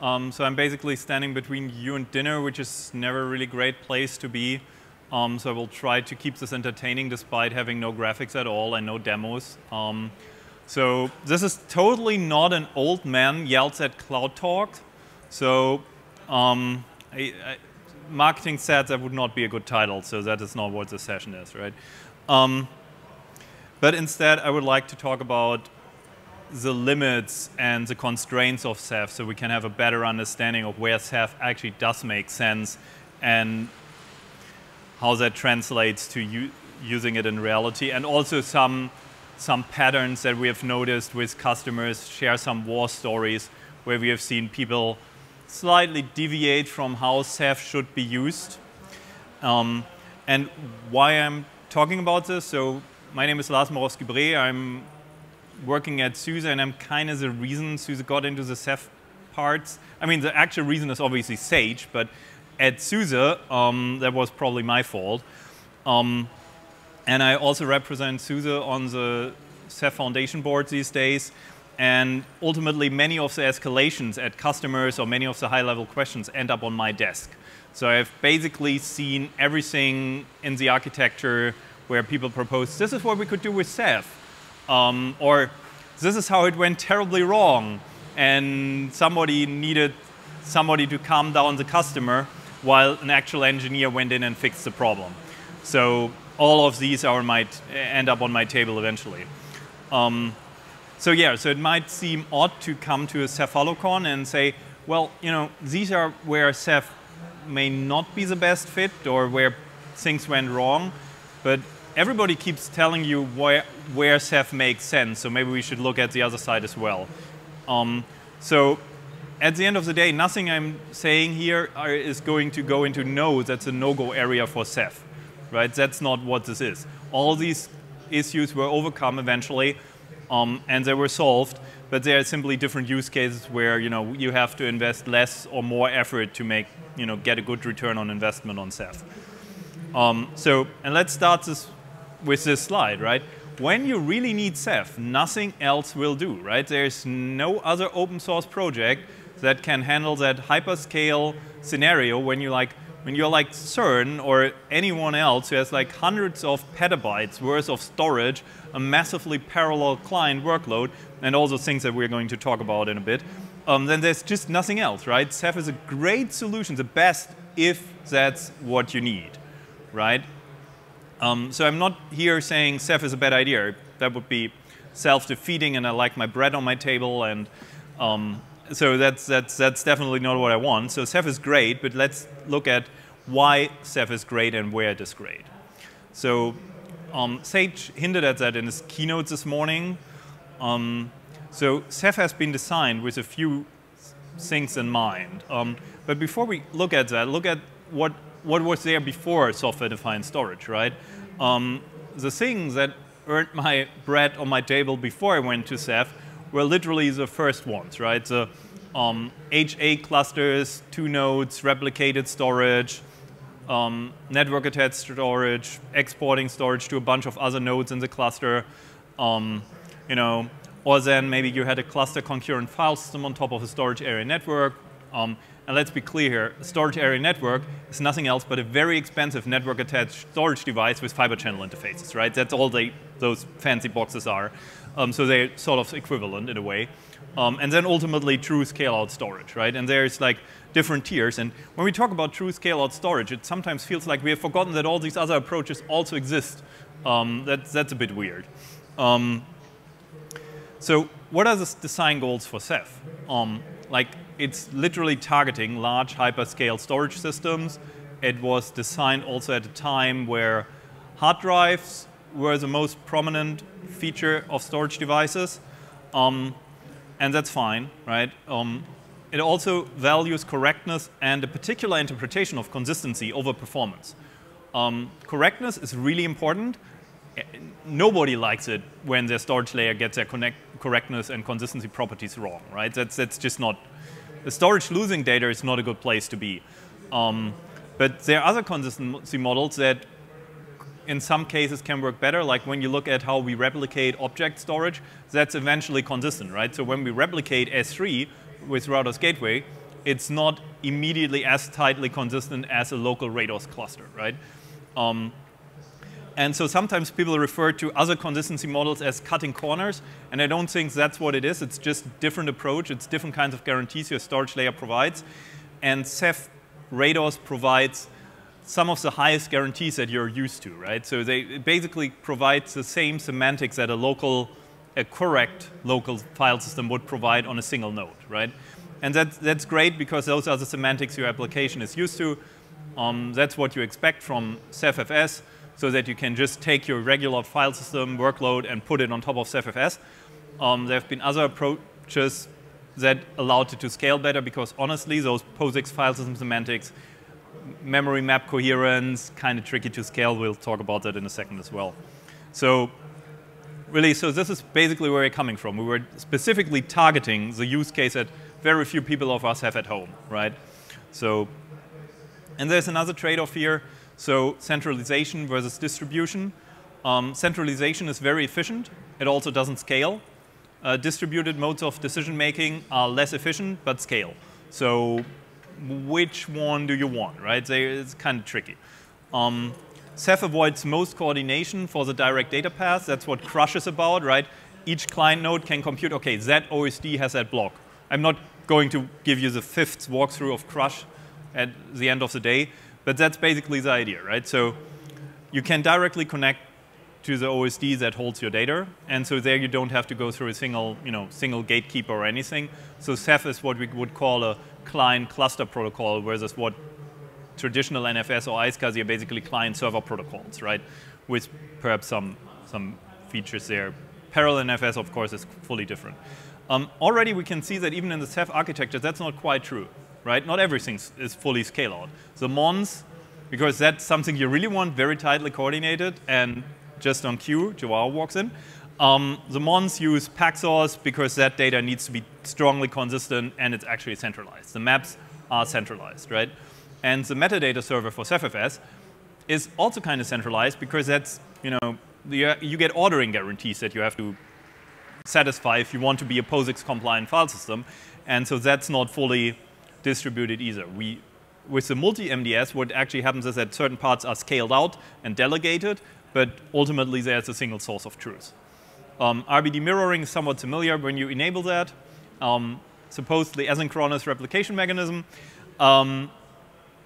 Um, so I'm basically standing between you and dinner, which is never a really great place to be. Um, so I will try to keep this entertaining despite having no graphics at all and no demos. Um, so this is totally not an old man yells at Cloud Talk. So um, I, I, marketing said that would not be a good title, so that is not what the session is, right? Um, but instead, I would like to talk about the limits and the constraints of Ceph so we can have a better understanding of where Ceph actually does make sense and how that translates to using it in reality and also some some patterns that we have noticed with customers, share some war stories where we have seen people slightly deviate from how Ceph should be used. Um, and why I'm talking about this, so my name is Lars Marowsky-Brée. I'm working at SUSE, and I'm kind of the reason SUSE got into the Ceph parts. I mean, the actual reason is obviously Sage, but at SUSE, um, that was probably my fault. Um, and I also represent SUSE on the Ceph Foundation board these days. And ultimately, many of the escalations at customers or many of the high-level questions end up on my desk. So I've basically seen everything in the architecture where people propose, this is what we could do with Ceph um, or this is how it went terribly wrong, and somebody needed somebody to calm down the customer while an actual engineer went in and fixed the problem. So all of these are might end up on my table eventually. Um, so yeah, so it might seem odd to come to a Cephalocon and say, well, you know, these are where Ceph may not be the best fit or where things went wrong, but everybody keeps telling you where, where Ceph makes sense, so maybe we should look at the other side as well. Um, so at the end of the day, nothing I'm saying here are, is going to go into no, that's a no-go area for Ceph, right? That's not what this is. All these issues were overcome eventually, um, and they were solved, but there are simply different use cases where you know you have to invest less or more effort to make you know get a good return on investment on Ceph. Um, so, and let's start this with this slide, right? When you really need Ceph, nothing else will do, right? There's no other open source project that can handle that hyperscale scenario when you like when you're like CERN or anyone else who has like hundreds of petabytes worth of storage, a massively parallel client workload, and all the things that we're going to talk about in a bit, um, then there's just nothing else, right? Ceph is a great solution, the best if that's what you need, right? Um, so I'm not here saying Ceph is a bad idea. That would be self-defeating, and I like my bread on my table, and um, so that's, that's, that's definitely not what I want. So Ceph is great, but let's look at why Ceph is great and where it is great. So um, Sage hinted at that in his keynote this morning. Um, so Ceph has been designed with a few things in mind. Um, but before we look at that, look at what what was there before software-defined storage, right? Um, the things that earned my bread on my table before I went to Ceph were literally the first ones, right? The um, HA clusters, two nodes, replicated storage, um, network attached storage, exporting storage to a bunch of other nodes in the cluster, um, you know, or then maybe you had a cluster concurrent file system on top of a storage area network, um, and let's be clear here, a storage area network is nothing else but a very expensive network attached storage device with fiber channel interfaces, right? That's all they, those fancy boxes are. Um, so they're sort of equivalent in a way. Um, and then ultimately true scale out storage, right? And there's like different tiers. And when we talk about true scale out storage, it sometimes feels like we have forgotten that all these other approaches also exist. Um, that, that's a bit weird. Um, so what are the design goals for Ceph? Um, like it's literally targeting large hyperscale storage systems. It was designed also at a time where hard drives were the most prominent feature of storage devices. Um, and that's fine, right? Um, it also values correctness and a particular interpretation of consistency over performance. Um, correctness is really important. Nobody likes it when their storage layer gets their correctness and consistency properties wrong, right? That's, that's just not the storage losing data is not a good place to be. Um, but there are other consistency models that in some cases can work better, like when you look at how we replicate object storage, that's eventually consistent, right? So when we replicate S3 with Rados Gateway, it's not immediately as tightly consistent as a local Rados cluster, right? Um, and so sometimes people refer to other consistency models as cutting corners, and I don't think that's what it is. It's just different approach. It's different kinds of guarantees your storage layer provides. And Ceph Rados provides some of the highest guarantees that you're used to, right? So they basically provide the same semantics that a local, a correct local file system would provide on a single node, right? And that's, that's great because those are the semantics your application is used to. Um, that's what you expect from CephFS so that you can just take your regular file system workload and put it on top of CephFS. Um, there have been other approaches that allowed it to scale better because honestly, those POSIX file system semantics, memory map coherence, kind of tricky to scale. We'll talk about that in a second as well. So really, so this is basically where we're coming from. We were specifically targeting the use case that very few people of us have at home, right? So, and there's another trade-off here. So centralization versus distribution. Um, centralization is very efficient. It also doesn't scale. Uh, distributed modes of decision making are less efficient, but scale. So which one do you want, right? They, it's kind of tricky. Um, Ceph avoids most coordination for the direct data path. That's what Crush is about, right? Each client node can compute, okay, that OSD has that block. I'm not going to give you the fifth walkthrough of Crush at the end of the day, but that's basically the idea, right? So you can directly connect to the OSD that holds your data, and so there you don't have to go through a single, you know, single gatekeeper or anything. So Ceph is what we would call a client cluster protocol, versus what traditional NFS or iSCSI are basically client-server protocols, right? With perhaps some, some features there. Parallel NFS, of course, is fully different. Um, already we can see that even in the Ceph architecture, that's not quite true right? Not everything is fully scale out. The mons, because that's something you really want very tightly coordinated and just on cue, Joao walks in. Um, the mons use Paxos because that data needs to be strongly consistent and it's actually centralized. The maps are centralized, right? And the metadata server for CephFS is also kind of centralized because that's, you know, you get ordering guarantees that you have to satisfy if you want to be a POSIX compliant file system. And so that's not fully distributed either. We, with the multi-MDS, what actually happens is that certain parts are scaled out and delegated, but ultimately there's a single source of truth. Um, RBD mirroring is somewhat familiar when you enable that. Um, supposedly asynchronous replication mechanism. Um,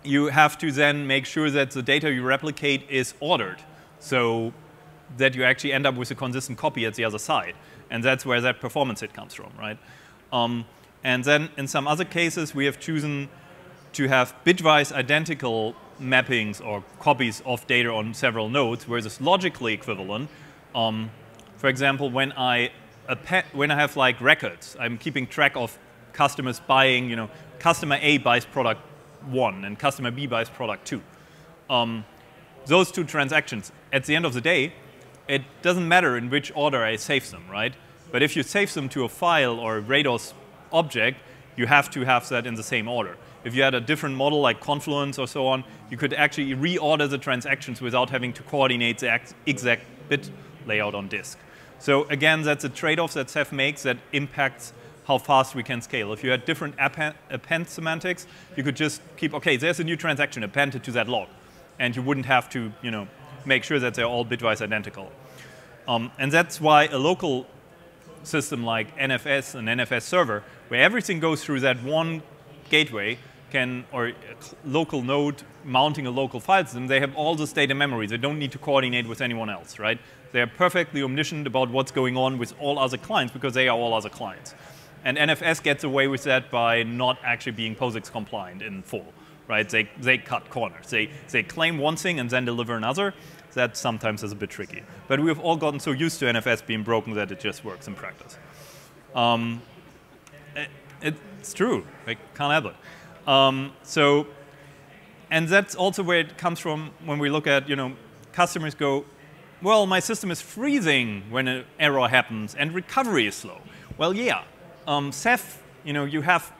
you have to then make sure that the data you replicate is ordered so that you actually end up with a consistent copy at the other side. And that's where that performance hit comes from, right? Um, and then in some other cases, we have chosen to have bitwise identical mappings or copies of data on several nodes, where it's logically equivalent. Um, for example, when I, when I have like records, I'm keeping track of customers buying, you know, customer A buys product one and customer B buys product two. Um, those two transactions, at the end of the day, it doesn't matter in which order I save them, right? But if you save them to a file or a Rados object, you have to have that in the same order. If you had a different model like Confluence or so on, you could actually reorder the transactions without having to coordinate the exact bit layout on disk. So again, that's a trade-off that Ceph makes that impacts how fast we can scale. If you had different append, append semantics, you could just keep, okay, there's a new transaction appended to that log. And you wouldn't have to, you know, make sure that they're all bitwise identical. Um, and that's why a local system like NFS and NFS server, where everything goes through that one gateway, can, or local node mounting a local file system, they have all this data memory. They don't need to coordinate with anyone else, right? They're perfectly omniscient about what's going on with all other clients because they are all other clients. And NFS gets away with that by not actually being POSIX compliant in full, right? They, they cut corners. They, they claim one thing and then deliver another that sometimes is a bit tricky. But we've all gotten so used to NFS being broken that it just works in practice. Um, it, it's true. I can't help it. Um, so, and that's also where it comes from when we look at, you know, customers go, well, my system is freezing when an error happens and recovery is slow. Well, yeah. Um, Ceph, you know, you have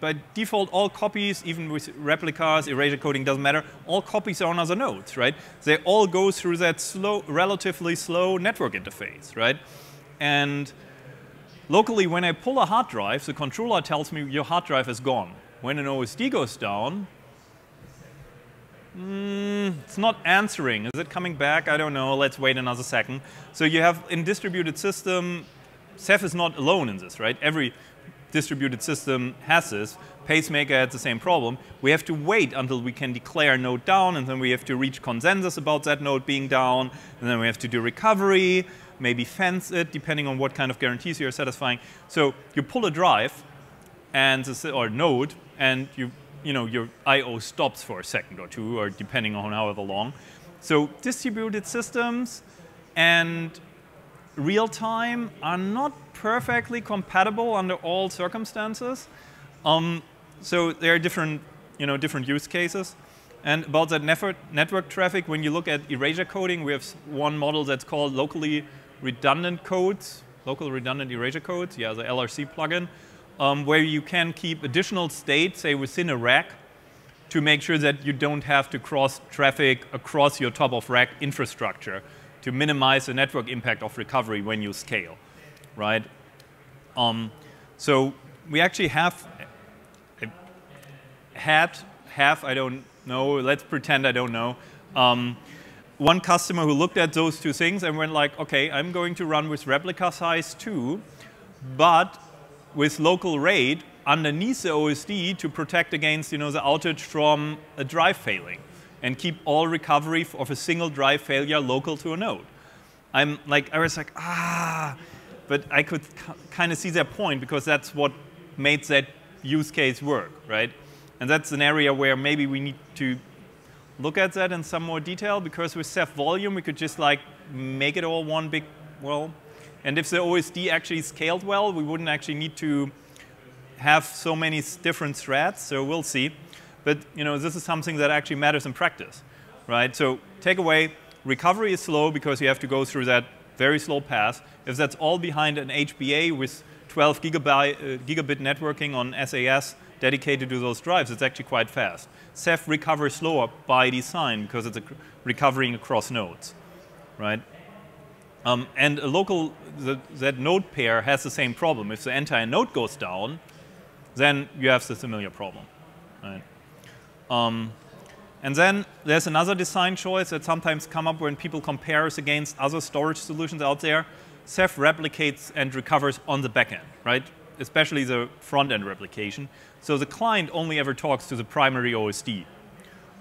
by default, all copies, even with replicas, erasure coding doesn't matter, all copies are on other nodes, right? They all go through that slow, relatively slow network interface, right? And locally, when I pull a hard drive, the controller tells me your hard drive is gone. when an OSD goes down, mm, it's not answering. Is it coming back? I don't know. Let's wait another second. So you have in distributed system, Ceph is not alone in this, right? Every distributed system has this. Pacemaker had the same problem. We have to wait until we can declare a node down, and then we have to reach consensus about that node being down, and then we have to do recovery, maybe fence it, depending on what kind of guarantees you're satisfying. So you pull a drive and or node, and you you know your I/O stops for a second or two, or depending on however long. So distributed systems and real time are not perfectly compatible under all circumstances. Um, so there are different, you know, different use cases. And about that network, traffic, when you look at erasure coding, we have one model that's called locally redundant codes, local redundant erasure codes, yeah, the LRC plugin, um, where you can keep additional state, say within a rack, to make sure that you don't have to cross traffic across your top of rack infrastructure to minimize the network impact of recovery when you scale right? Um, so we actually have had, have, I don't know, let's pretend I don't know, um, one customer who looked at those two things and went like, okay, I'm going to run with replica size 2, but with local RAID underneath the OSD to protect against you know, the outage from a drive failing and keep all recovery of a single drive failure local to a node. I'm like, I was like, ah, but I could kind of see their point because that's what made that use case work, right? And that's an area where maybe we need to look at that in some more detail because with Ceph volume, we could just like make it all one big, well, and if the OSD actually scaled well, we wouldn't actually need to have so many different threads, so we'll see. But you know, this is something that actually matters in practice, right? So takeaway, recovery is slow because you have to go through that very slow path. If that's all behind an HBA with 12 gigabyte, uh, gigabit networking on SAS dedicated to those drives, it's actually quite fast. Ceph recovers slower by design because it's recovering across nodes, right? Um, and a local, the, that node pair has the same problem. If the entire node goes down, then you have the familiar problem, right? Um, and then there's another design choice that sometimes come up when people compare us against other storage solutions out there. Ceph replicates and recovers on the backend, right? Especially the front-end replication. So the client only ever talks to the primary OSD.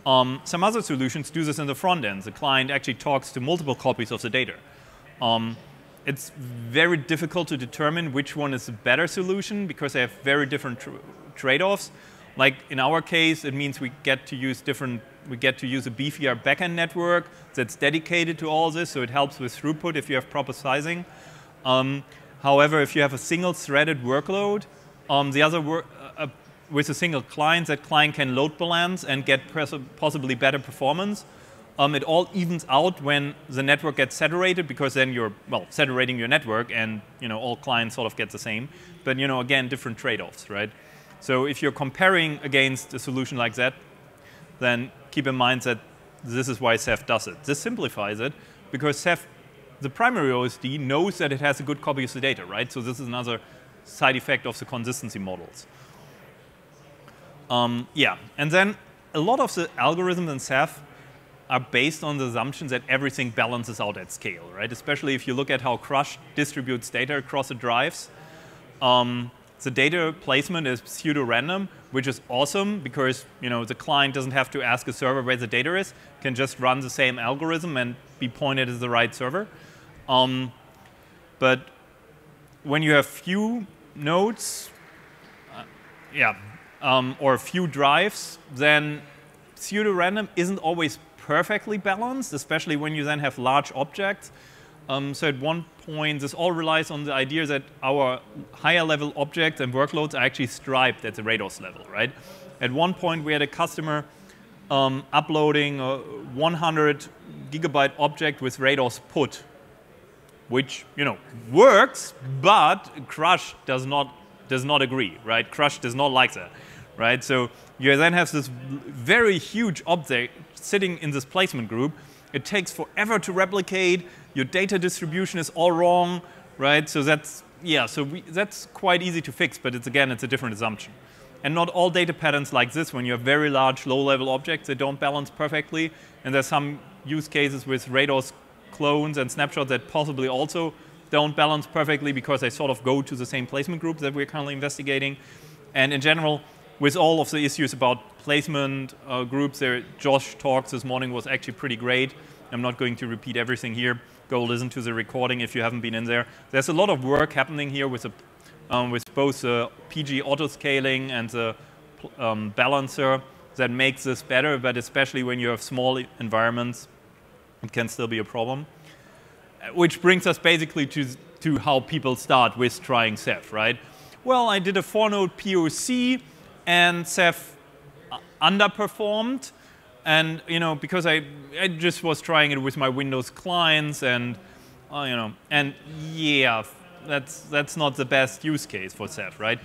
Um, some other solutions do this in the front end. The client actually talks to multiple copies of the data. Um, it's very difficult to determine which one is the better solution because they have very different tr trade-offs. Like in our case, it means we get to use different, we get to use a beefier backend network that's dedicated to all this, so it helps with throughput if you have proper sizing. Um, however, if you have a single threaded workload, um, the other uh, uh, with a single client, that client can load balance and get possibly better performance. Um, it all evens out when the network gets saturated because then you're well saturating your network and you know all clients sort of get the same. But you know again different trade-offs, right? So if you're comparing against a solution like that, then keep in mind that this is why Ceph does it. This simplifies it because Ceph, the primary OSD, knows that it has a good copy of the data, right? So this is another side effect of the consistency models. Um, yeah, and then a lot of the algorithms in Ceph are based on the assumption that everything balances out at scale, right? Especially if you look at how Crush distributes data across the drives. Um, the data placement is pseudo-random, which is awesome because you know the client doesn't have to ask a server where the data is, can just run the same algorithm and be pointed as the right server. Um, but when you have few nodes, uh, yeah, um, or few drives, then pseudo-random isn't always perfectly balanced, especially when you then have large objects. Um, so at one point, this all relies on the idea that our higher level objects and workloads are actually striped at the Rados level, right? At one point, we had a customer um, uploading a 100 gigabyte object with Rados put, which you know works, but Crush does not does not agree, right? Crush does not like that, right? So you then have this very huge object sitting in this placement group. It takes forever to replicate your data distribution is all wrong, right? So that's, yeah, so we, that's quite easy to fix, but it's again, it's a different assumption. and not all data patterns like this, when you have very large low-level objects, they don't balance perfectly. And there's some use cases with Rados clones and snapshots that possibly also don't balance perfectly because they sort of go to the same placement group that we're currently investigating. And in general, with all of the issues about placement uh, groups, there, Josh talks this morning was actually pretty great. I'm not going to repeat everything here. Go listen to the recording if you haven't been in there. There's a lot of work happening here with, um, with both the PG auto-scaling and the um, balancer that makes this better, but especially when you have small environments, it can still be a problem. Which brings us basically to, to how people start with trying Ceph, right? Well, I did a four-node POC, and Ceph underperformed. And you know, because I, I just was trying it with my Windows clients, and uh, you know, and yeah, that's that's not the best use case for Ceph, right?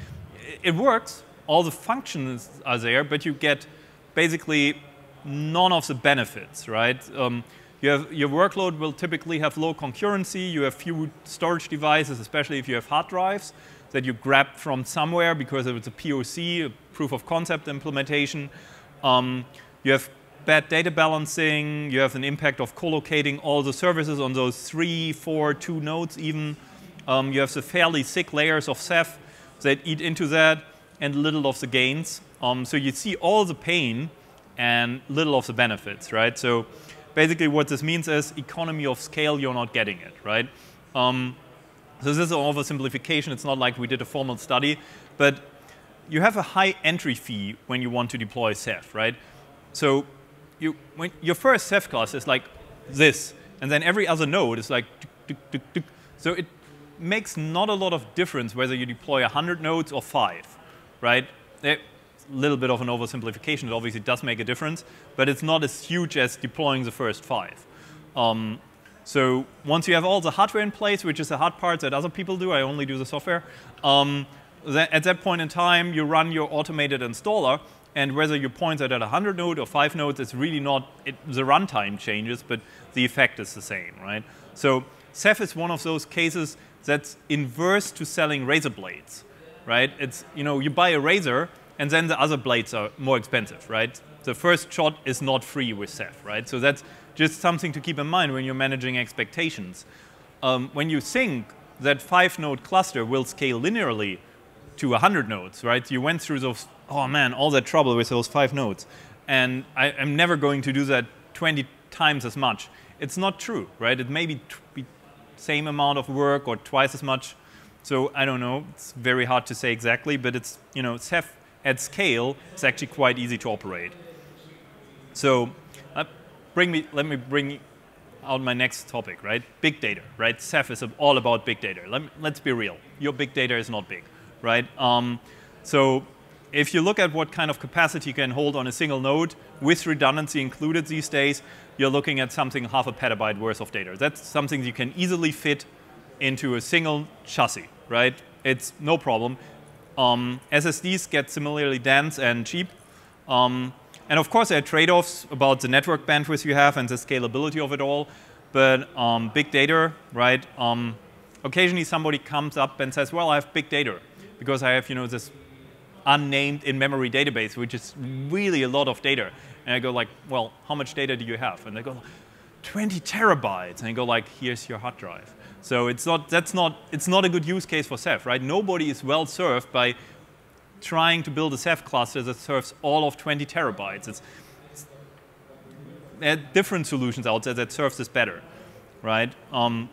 It works, all the functions are there, but you get basically none of the benefits, right? Um, you have, your workload will typically have low concurrency. You have few storage devices, especially if you have hard drives that you grab from somewhere because it's a POC, a proof of concept implementation. Um, you have bad data balancing. You have an impact of co-locating all the services on those three, four, two nodes even. Um, you have the fairly thick layers of Ceph that eat into that and little of the gains. Um, so you see all the pain and little of the benefits, right? So basically what this means is economy of scale, you're not getting it, right? Um, so this is an oversimplification. It's not like we did a formal study, but you have a high entry fee when you want to deploy Ceph, right? So you, when your first Ceph class is like this, and then every other node is like, so it makes not a lot of difference whether you deploy 100 nodes or five, right? A little bit of an oversimplification. It obviously does make a difference, but it's not as huge as deploying the first five. Um, so once you have all the hardware in place, which is the hard part that other people do, I only do the software, um, at that point in time, you run your automated installer, and whether you point are at 100 node or 5 nodes, it's really not, it, the runtime changes, but the effect is the same, right? So Ceph is one of those cases that's inverse to selling razor blades, right? It's, you know, you buy a razor, and then the other blades are more expensive, right? The first shot is not free with Ceph, right? So that's just something to keep in mind when you're managing expectations. Um, when you think that five node cluster will scale linearly to 100 nodes, right? You went through those, oh man, all that trouble with those five nodes. And I, am never going to do that 20 times as much. It's not true, right? It may be, be same amount of work or twice as much. So I don't know, it's very hard to say exactly, but it's, you know, Ceph at scale, it's actually quite easy to operate. So bring me, let me bring out my next topic, right? Big data, right? Ceph is all about big data. Let, us be real. Your big data is not big, right? Um, so if you look at what kind of capacity you can hold on a single node, with redundancy included these days, you're looking at something half a petabyte worth of data. That's something you can easily fit into a single chassis, right? It's no problem. Um, SSDs get similarly dense and cheap. Um, and of course, there are trade-offs about the network bandwidth you have and the scalability of it all. But um, big data, right? Um, occasionally, somebody comes up and says, "Well, I have big data because I have, you know, this unnamed in-memory database, which is really a lot of data." And I go like, "Well, how much data do you have?" And they go, 20 terabytes. And I go like, "Here's your hard drive." So it's not, that's not, it's not a good use case for Ceph, right? Nobody is well served by trying to build a Ceph cluster that serves all of 20 terabytes. It's, it's, there are different solutions out there that serves this better, right? Um,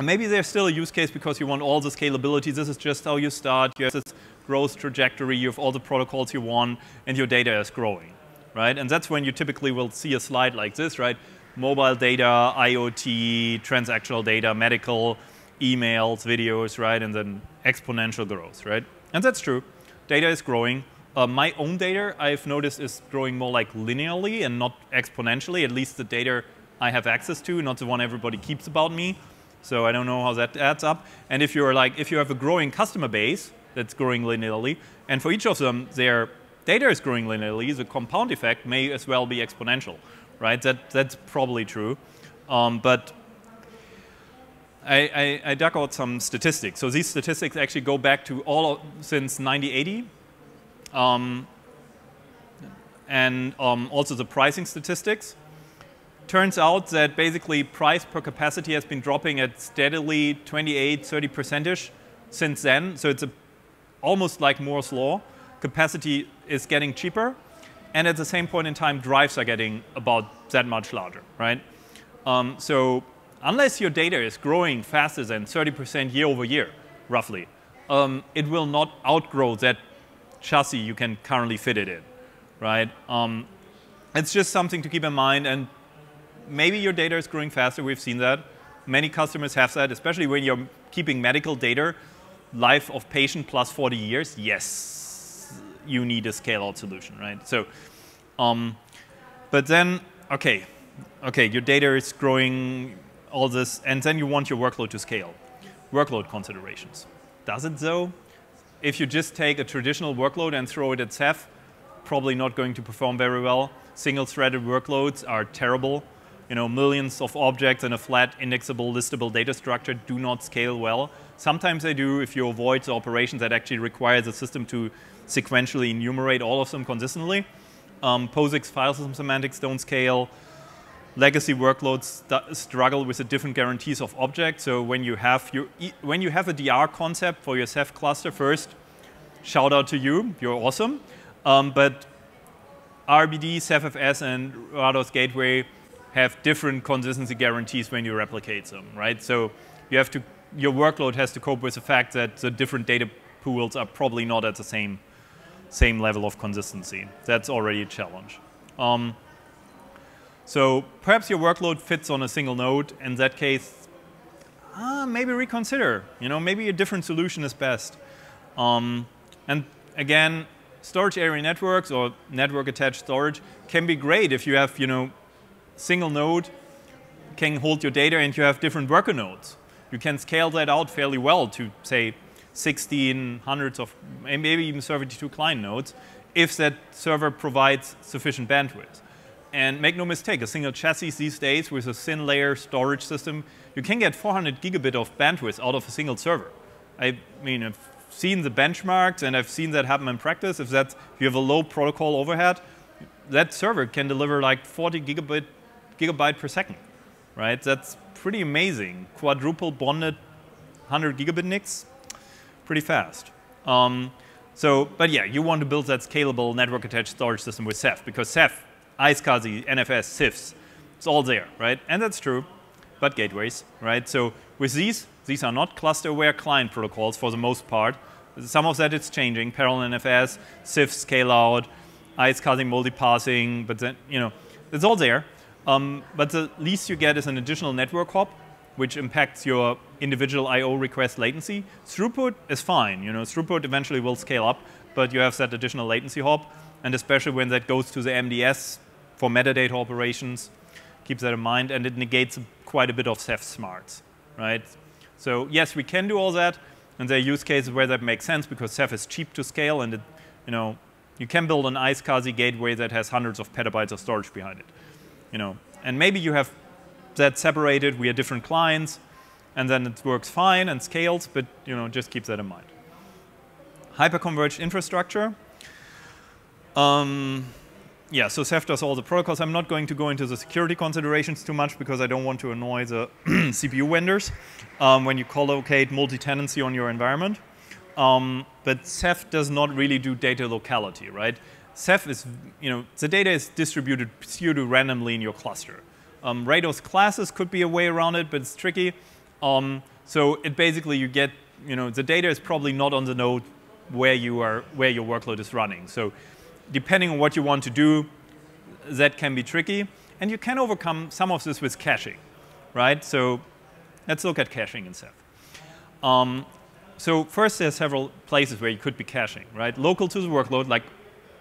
maybe there's still a use case because you want all the scalability. This is just how you start. You have this growth trajectory. You have all the protocols you want, and your data is growing, right? And that's when you typically will see a slide like this, right? Mobile data, IoT, transactional data, medical, emails, videos, right? And then exponential growth, right? And that's true data is growing. Uh, my own data, I've noticed, is growing more like linearly and not exponentially, at least the data I have access to, not the one everybody keeps about me. So I don't know how that adds up. And if you're like, if you have a growing customer base that's growing linearly, and for each of them, their data is growing linearly, the compound effect may as well be exponential, right? That, that's probably true. Um, but I, I, I, dug out some statistics. So these statistics actually go back to all of, since 1980. Um, and um, also the pricing statistics. Turns out that basically price per capacity has been dropping at steadily 28, 30 percentage since then. So it's a, almost like Moore's law. Capacity is getting cheaper, and at the same point in time, drives are getting about that much larger, right? Um, so unless your data is growing faster than 30% year over year, roughly, um, it will not outgrow that chassis you can currently fit it in, right? Um, it's just something to keep in mind, and maybe your data is growing faster. We've seen that. Many customers have that, especially when you're keeping medical data, life of patient plus 40 years. Yes, you need a scale-out solution, right? So, um, but then, okay, okay, your data is growing, all this, and then you want your workload to scale. Workload considerations. Does it though? If you just take a traditional workload and throw it at Ceph, probably not going to perform very well. Single-threaded workloads are terrible. You know, millions of objects in a flat, indexable, listable data structure do not scale well. Sometimes they do if you avoid the operations that actually require the system to sequentially enumerate all of them consistently. Um, POSIX file system semantics don't scale legacy workloads struggle with the different guarantees of objects. So when you have your, when you have a DR concept for your Ceph cluster first, shout out to you, you're awesome. Um, but RBD, CephFS, and Rados Gateway have different consistency guarantees when you replicate them, right? So you have to, your workload has to cope with the fact that the different data pools are probably not at the same, same level of consistency. That's already a challenge. Um, so perhaps your workload fits on a single node. In that case, uh, maybe reconsider. You know, maybe a different solution is best. Um, and again, storage area networks or network attached storage can be great if you have, you know, single node can hold your data and you have different worker nodes. You can scale that out fairly well to say 16 hundreds of, maybe even 32 client nodes if that server provides sufficient bandwidth. And make no mistake, a single chassis these days with a thin layer storage system, you can get 400 gigabit of bandwidth out of a single server. I mean, I've seen the benchmarks and I've seen that happen in practice. If, that's, if you have a low protocol overhead, that server can deliver like 40 gigabit, gigabyte per second, right? That's pretty amazing. Quadruple bonded 100 gigabit NICs, pretty fast. Um, so, but yeah, you want to build that scalable network attached storage system with Ceph because Ceph iSCSI, NFS, CIFS. It's all there, right? And that's true, but gateways, right? So with these, these are not cluster-aware client protocols for the most part. Some of that is changing, parallel NFS, CIFS, scale-out, iSCSI multipathing, but then, you know, it's all there. Um, but the least you get is an additional network hop, which impacts your individual I.O. request latency. Throughput is fine. You know, throughput eventually will scale up, but you have that additional latency hop, and especially when that goes to the MDS for metadata operations. Keep that in mind, and it negates quite a bit of Ceph smarts, right? So yes, we can do all that, and there are use cases where that makes sense because Ceph is cheap to scale, and it, you know, you can build an iSCSI gateway that has hundreds of petabytes of storage behind it, you know. And maybe you have that separated. We are different clients, and then it works fine and scales, but you know, just keep that in mind. Hyperconverged infrastructure. Um, yeah, so Ceph does all the protocols. I'm not going to go into the security considerations too much because I don't want to annoy the CPU vendors um, when you collocate multi-tenancy on your environment. Um, but Ceph does not really do data locality, right? Ceph is, you know, the data is distributed pseudo randomly in your cluster. Um, Rados classes could be a way around it, but it's tricky. Um, so it basically you get, you know, the data is probably not on the node where you are, where your workload is running. So depending on what you want to do, that can be tricky. And you can overcome some of this with caching, right? So let's look at caching in Ceph. Um, so first, there are several places where you could be caching, right? Local to the workload, like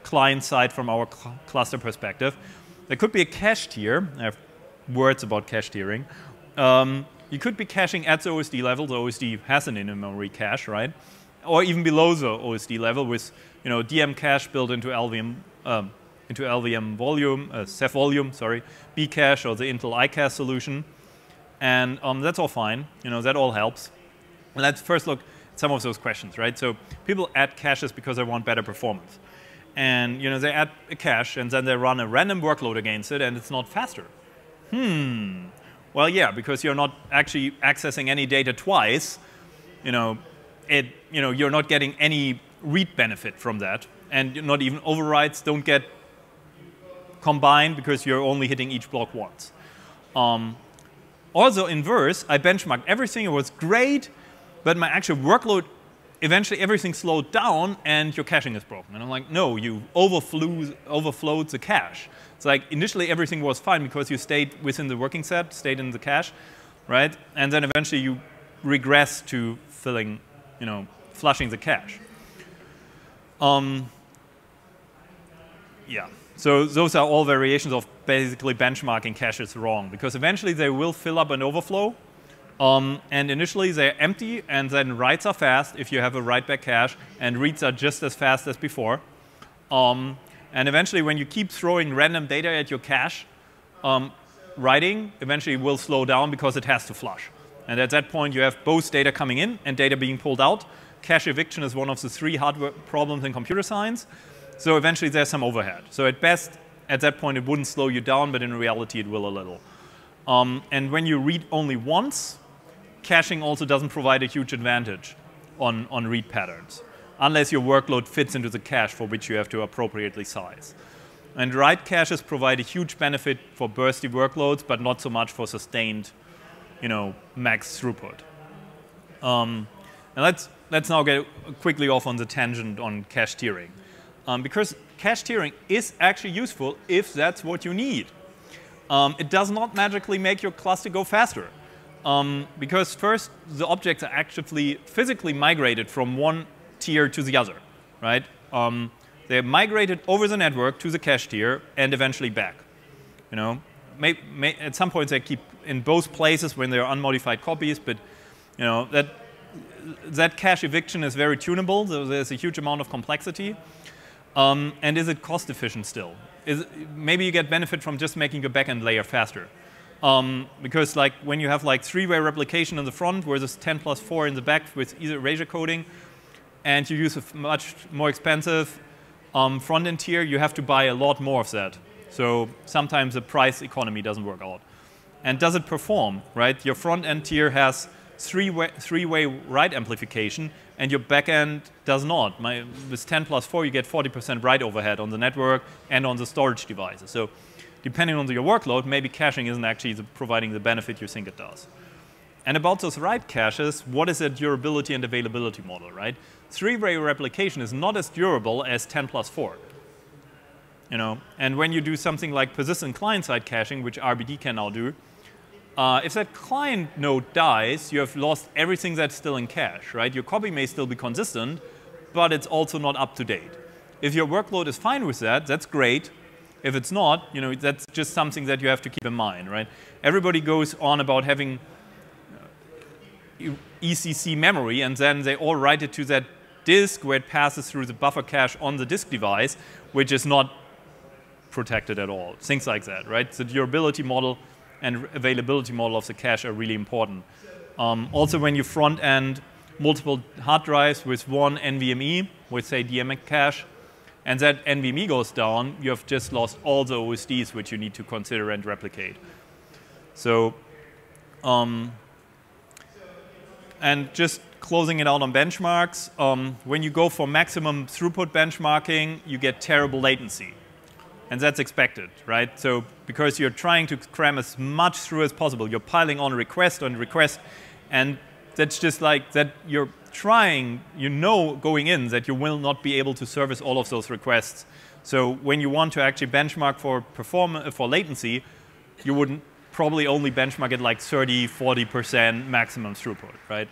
client side from our cl cluster perspective. There could be a cache tier. I have words about cache tiering. Um, you could be caching at the OSD level. The OSD has an in-memory cache, right? Or even below the OSD level with you know, DM cache built into LVM, um, into LVM volume, uh, Ceph volume, sorry, Bcache or the Intel iCache solution. And um, that's all fine. You know, that all helps. Let's first look at some of those questions, right? So people add caches because they want better performance. And you know they add a cache and then they run a random workload against it and it's not faster. Hmm. Well, yeah, because you're not actually accessing any data twice. You know, it. You know, you're not getting any read benefit from that, and not even overrides don't get combined because you're only hitting each block once. Um, also, inverse, I benchmarked everything. It was great, but my actual workload eventually everything slowed down and your caching is broken. And I'm like, no, you overflew, overflowed the cache. It's like initially everything was fine because you stayed within the working set, stayed in the cache, right? And then eventually you regress to filling, you know, flushing the cache. Um, yeah. So those are all variations of basically benchmarking caches wrong because eventually they will fill up an overflow um, and initially they're empty, and then writes are fast if you have a write back cache, and reads are just as fast as before. Um, and eventually, when you keep throwing random data at your cache, um, writing eventually will slow down because it has to flush. And at that point, you have both data coming in and data being pulled out. Cache eviction is one of the three hardware problems in computer science. So eventually, there's some overhead. So at best, at that point, it wouldn't slow you down, but in reality, it will a little. Um, and when you read only once, caching also doesn't provide a huge advantage on, on read patterns, unless your workload fits into the cache for which you have to appropriately size. And write caches provide a huge benefit for bursty workloads, but not so much for sustained, you know, max throughput. Um, and let's, let's now get quickly off on the tangent on cache tiering. Um, because cache tiering is actually useful if that's what you need. Um, it does not magically make your cluster go faster. Um, because first, the objects are actively physically migrated from one tier to the other, right? Um, they're migrated over the network to the cache tier and eventually back. You know, may, may, at some points they keep in both places when they're unmodified copies, but you know that that cache eviction is very tunable. So there's a huge amount of complexity. Um, and is it cost efficient still? Is, maybe you get benefit from just making your backend layer faster. Um, because like when you have like three-way replication in the front versus 10 plus 4 in the back with either erasure coding, and you use a much more expensive um, front-end tier, you have to buy a lot more of that. So sometimes the price economy doesn't work out. And does it perform, right? Your front-end tier has three-way three write amplification, and your backend does not. My, with 10 plus 4, you get 40% write overhead on the network and on the storage devices. So depending on your workload, maybe caching isn't actually the, providing the benefit you think it does. And about those write caches, what is a durability and availability model, right? Three-way replication is not as durable as 10 plus 4. You know, and when you do something like persistent client-side caching, which RBD can now do, uh, if that client node dies, you have lost everything that's still in cache, right? Your copy may still be consistent, but it's also not up to date. If your workload is fine with that, that's great. If it's not, you know, that's just something that you have to keep in mind, right? Everybody goes on about having uh, ECC memory, and then they all write it to that disk where it passes through the buffer cache on the disk device, which is not protected at all. Things like that, right? The durability model and availability model of the cache are really important. Um, also, when you front end multiple hard drives with one NVMe, with say DMX cache, and that NVMe goes down, you have just lost all the OSDs which you need to consider and replicate. So, um, and just closing it out on benchmarks, um, when you go for maximum throughput benchmarking, you get terrible latency. And that's expected, right? So because you're trying to cram as much through as possible, you're piling on request on request, and that's just like that you're trying, you know going in that you will not be able to service all of those requests. So when you want to actually benchmark for performance for latency, you would probably only benchmark it like 30, 40% maximum throughput, right?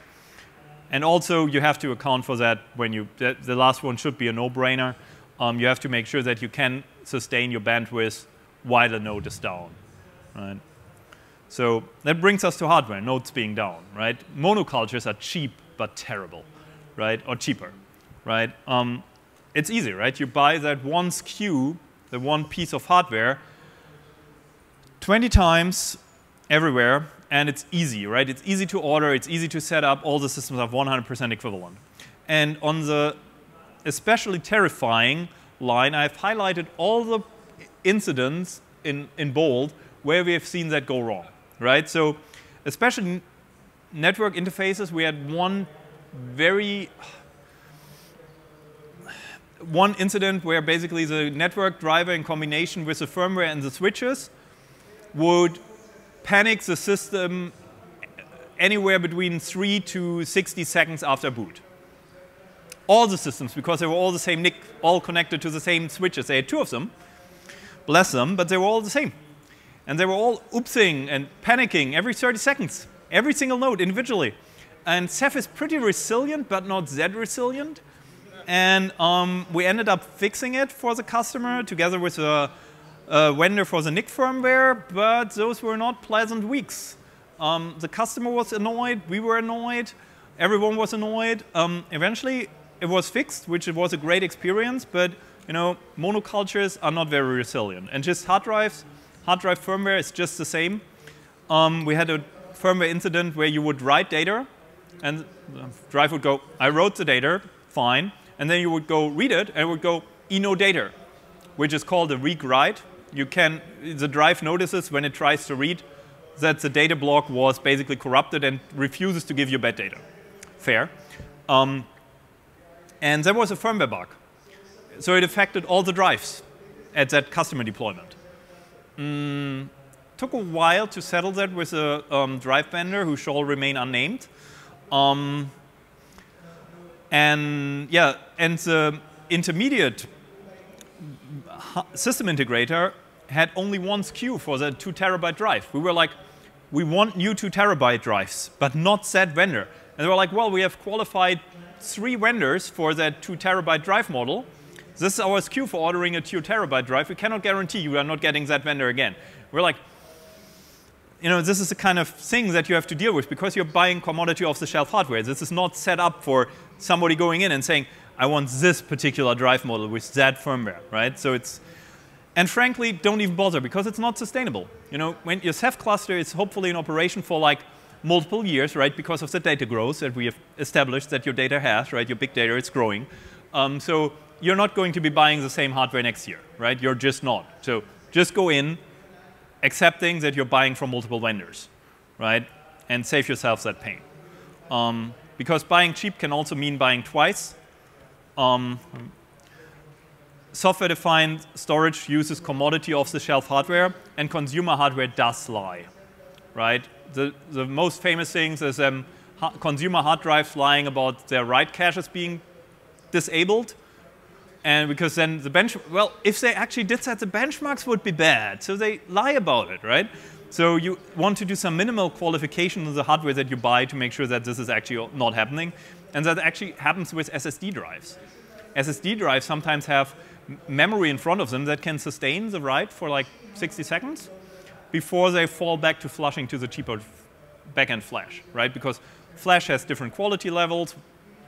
And also you have to account for that when you, the, last one should be a no-brainer. Um, you have to make sure that you can sustain your bandwidth while the node is down, right? So that brings us to hardware, nodes being down, right? Monocultures are cheap but terrible, right? Or cheaper, right? Um, it's easy, right? You buy that one SKU, the one piece of hardware, 20 times everywhere, and it's easy, right? It's easy to order, it's easy to set up, all the systems are 100% equivalent. And on the especially terrifying line, I've highlighted all the incidents in, in bold where we have seen that go wrong, right? So especially network interfaces, we had one very one incident where basically the network driver in combination with the firmware and the switches would panic the system anywhere between 3 to 60 seconds after boot. All the systems, because they were all the same NIC, all connected to the same switches. They had two of them, bless them, but they were all the same. And they were all oopsing and panicking every 30 seconds, every single node individually. And Ceph is pretty resilient, but not that resilient. And um, we ended up fixing it for the customer together with a, a vendor for the NIC firmware, but those were not pleasant weeks. Um, the customer was annoyed, we were annoyed, everyone was annoyed. Um, eventually, it was fixed, which was a great experience, but you know, monocultures are not very resilient. And just hard drives, hard drive firmware is just the same. Um, we had a firmware incident where you would write data, and the drive would go, I wrote the data, fine. And then you would go read it, and it would go, eno data, which is called a read write. You can, the drive notices when it tries to read that the data block was basically corrupted and refuses to give you bad data. Fair. Um, and there was a firmware bug. So it affected all the drives at that customer deployment. Mm, took a while to settle that with a um, drive vendor who shall remain unnamed. Um, and yeah, and the intermediate system integrator had only one SKU for the two terabyte drive. We were like, we want new two terabyte drives, but not that vendor. And they were like, well, we have qualified three vendors for that two terabyte drive model. This is our SKU for ordering a two terabyte drive. We cannot guarantee you are not getting that vendor again. We're like, you know, this is the kind of thing that you have to deal with because you're buying commodity off the shelf hardware. This is not set up for somebody going in and saying, I want this particular drive model with that firmware, right? So it's, and frankly, don't even bother because it's not sustainable. You know, when your Ceph cluster is hopefully in operation for like multiple years, right, because of the data growth that we have established that your data has, right, your big data is growing. Um, so you're not going to be buying the same hardware next year, right? You're just not. So just go in, accepting that you're buying from multiple vendors, right, and save yourself that pain. Um, because buying cheap can also mean buying twice. Um, Software-defined storage uses commodity off-the-shelf hardware, and consumer hardware does lie, right? The, the most famous things is um, ha consumer hard drives lying about their write caches being disabled, and because then the bench, well, if they actually did that, the benchmarks would be bad, so they lie about it, right? So you want to do some minimal qualification of the hardware that you buy to make sure that this is actually not happening, and that actually happens with SSD drives. SSD drives sometimes have memory in front of them that can sustain the write for like 60 seconds before they fall back to flushing to the cheaper backend flash, right? Because flash has different quality levels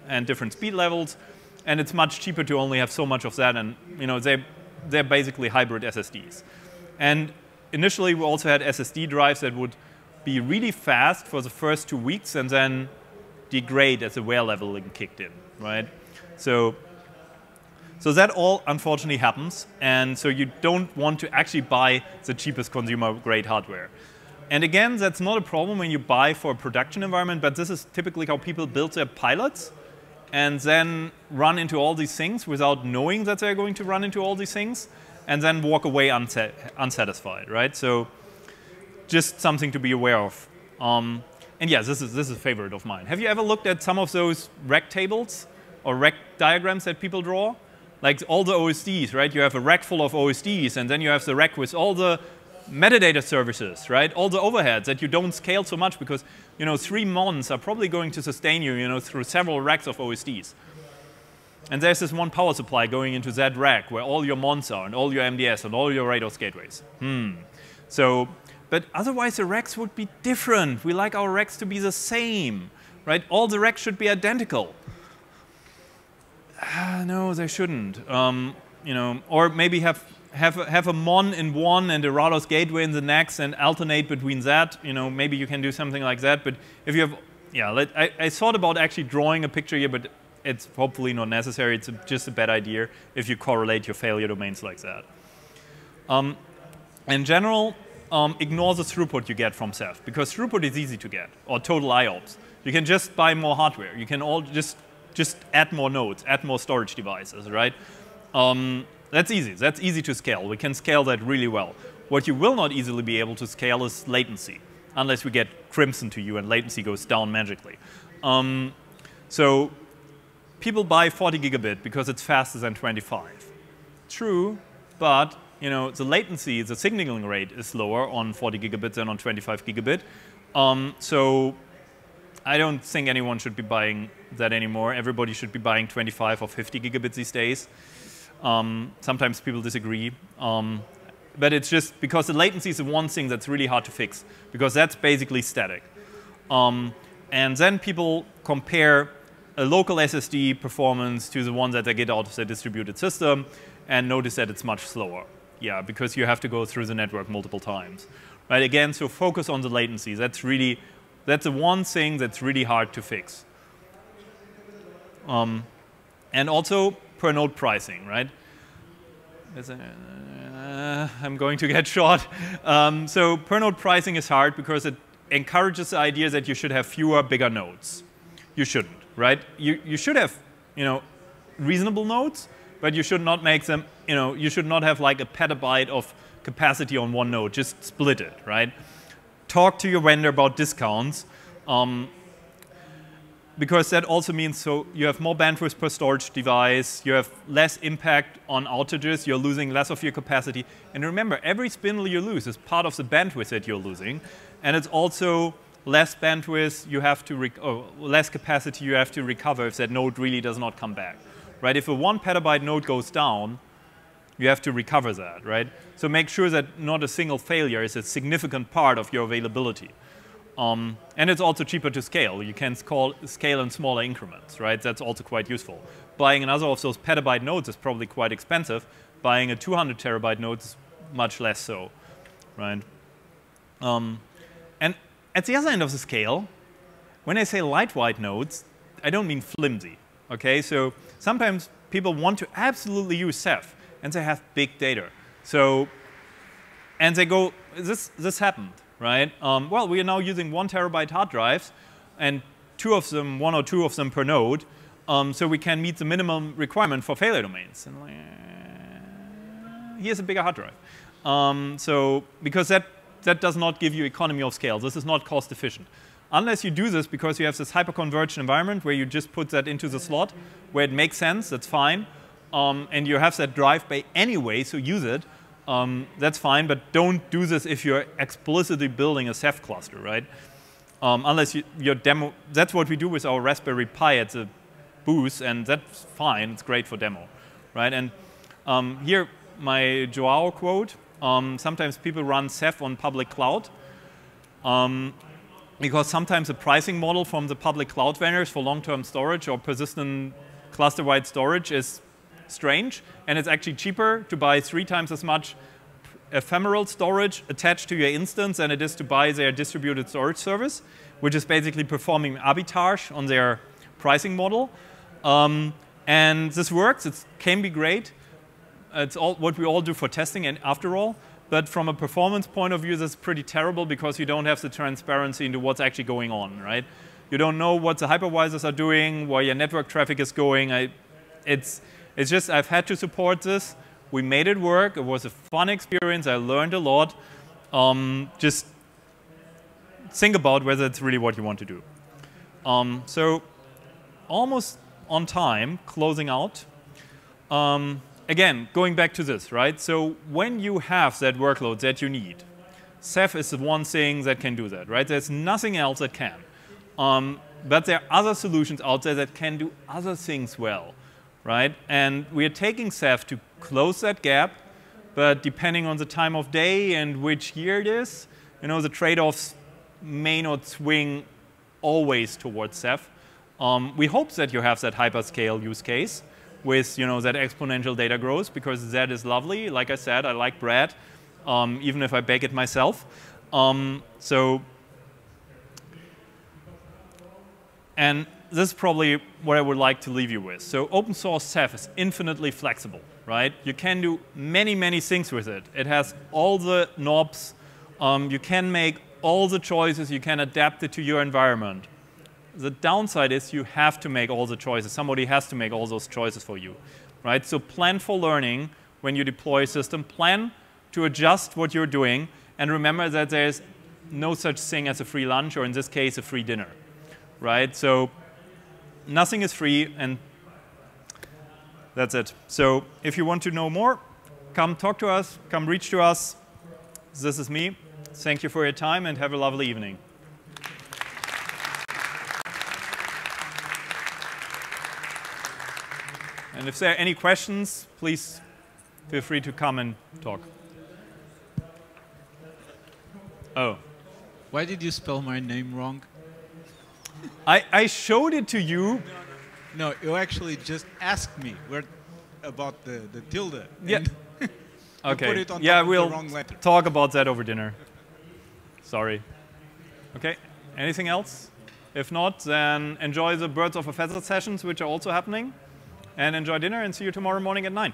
and different speed levels, and it's much cheaper to only have so much of that, and you know they they're basically hybrid SSDs. And initially, we also had SSD drives that would be really fast for the first two weeks and then degrade as the wear leveling kicked in, right? So so that all unfortunately happens, and so you don't want to actually buy the cheapest consumer grade hardware. And again, that's not a problem when you buy for a production environment, but this is typically how people build their pilots and then run into all these things without knowing that they're going to run into all these things and then walk away unsatisfied, right? So just something to be aware of. Um, and yes, this is, this is a favorite of mine. Have you ever looked at some of those rack tables or rack diagrams that people draw? like all the OSDs, right? You have a rack full of OSDs, and then you have the rack with all the metadata services, right? All the overheads that you don't scale so much because, you know, three mons are probably going to sustain you, you know, through several racks of OSDs. And there's this one power supply going into that rack where all your mons are and all your MDS and all your Rados gateways. Hmm. So, but otherwise the racks would be different. We like our racks to be the same, right? All the racks should be identical ah, no, they shouldn't. Um, you know, or maybe have have a, have a mon in one and a Rados gateway in the next, and alternate between that. You know, maybe you can do something like that. But if you have, yeah, let, I, I thought about actually drawing a picture here, but it's hopefully not necessary. It's a, just a bad idea if you correlate your failure domains like that. Um, in general, um, ignore the throughput you get from Ceph because throughput is easy to get, or total IOPS. You can just buy more hardware. You can all just just add more nodes, add more storage devices, right? Um, that's easy. That's easy to scale. We can scale that really well. What you will not easily be able to scale is latency, unless we get Crimson to you and latency goes down magically. Um, so people buy 40 gigabit because it's faster than 25. True, but you know the latency, the signaling rate is lower on 40 gigabit than on 25 gigabit. Um, so I don't think anyone should be buying that anymore. Everybody should be buying 25 or 50 gigabits these days. Um, sometimes people disagree. Um, but it's just because the latency is the one thing that's really hard to fix because that's basically static. Um, and then people compare a local SSD performance to the one that they get out of the distributed system and notice that it's much slower. Yeah, because you have to go through the network multiple times. Right, again, so focus on the latency. That's really, that's the one thing that's really hard to fix. Um, and also per node pricing, right? Uh, I'm going to get short. Um, so per node pricing is hard because it encourages the idea that you should have fewer bigger nodes. You shouldn't, right? You, you should have, you know, reasonable nodes, but you should not make them, you know, you should not have like a petabyte of capacity on one node. Just split it, right? Talk to your vendor about discounts. Um, because that also means so you have more bandwidth per storage device, you have less impact on outages, you're losing less of your capacity. And remember, every spindle you lose is part of the bandwidth that you're losing. And it's also less bandwidth you have to, or oh, less capacity you have to recover if that node really does not come back. Right? If a one petabyte node goes down, you have to recover that, right? So make sure that not a single failure is a significant part of your availability. Um, and it's also cheaper to scale. You can scale, scale in smaller increments, right? That's also quite useful. Buying another of those petabyte nodes is probably quite expensive. Buying a 200 terabyte node is much less so, right? Um, and at the other end of the scale, when I say lightweight nodes, I don't mean flimsy, okay? So sometimes people want to absolutely use Ceph, and they have big data. So, and they go, this, this happened right? Um, well, we are now using one terabyte hard drives and two of them, one or two of them per node, um, so we can meet the minimum requirement for failure domains. And like, uh, here's a bigger hard drive. Um, so because that, that does not give you economy of scale. This is not cost efficient. Unless you do this because you have this hyper-converged environment where you just put that into the slot, where it makes sense, that's fine. Um, and you have that drive bay anyway, so use it um, that's fine, but don't do this if you're explicitly building a Ceph cluster, right? Um, unless you, your demo, that's what we do with our Raspberry Pi at the booth, and that's fine, it's great for demo, right? And um, here, my Joao quote, um, sometimes people run Ceph on public cloud, um, because sometimes the pricing model from the public cloud vendors for long-term storage or persistent cluster-wide storage is strange, and it's actually cheaper to buy three times as much ephemeral storage attached to your instance than it is to buy their distributed storage service, which is basically performing arbitrage on their pricing model. Um, and this works. It can be great. It's all what we all do for testing, and after all. But from a performance point of view, this is pretty terrible because you don't have the transparency into what's actually going on, right? You don't know what the hypervisors are doing, where your network traffic is going. I, it's, it's just I've had to support this. We made it work. It was a fun experience. I learned a lot. Um, just think about whether it's really what you want to do. Um, so almost on time, closing out. Um, again, going back to this, right? So when you have that workload that you need, Ceph is the one thing that can do that, right? There's nothing else that can. Um, but there are other solutions out there that can do other things well right? And we are taking Ceph to close that gap, but depending on the time of day and which year it is, you know, the trade-offs may not swing always towards Ceph. Um, we hope that you have that hyperscale use case with you know that exponential data growth because that is lovely. Like I said, I like bread, um, even if I bake it myself. Um, so, and this is probably what I would like to leave you with. So open source Ceph is infinitely flexible, right? You can do many, many things with it. It has all the knobs. Um, you can make all the choices. You can adapt it to your environment. The downside is you have to make all the choices. Somebody has to make all those choices for you, right? So plan for learning when you deploy a system. Plan to adjust what you're doing. And remember that there's no such thing as a free lunch, or in this case, a free dinner, right? So nothing is free, and that's it. So if you want to know more, come talk to us, come reach to us. This is me. Thank you for your time, and have a lovely evening. And if there are any questions, please feel free to come and talk. Oh. Why did you spell my name wrong? I, I showed it to you. No, you actually just asked me where about the, the tilde. Yeah. okay. put it on yeah, we'll talk about that over dinner. Sorry. Okay. Anything else? If not, then enjoy the Birds of a Feather sessions, which are also happening. And enjoy dinner and see you tomorrow morning at 9.